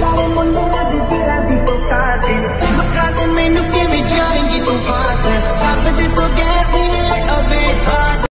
Got it.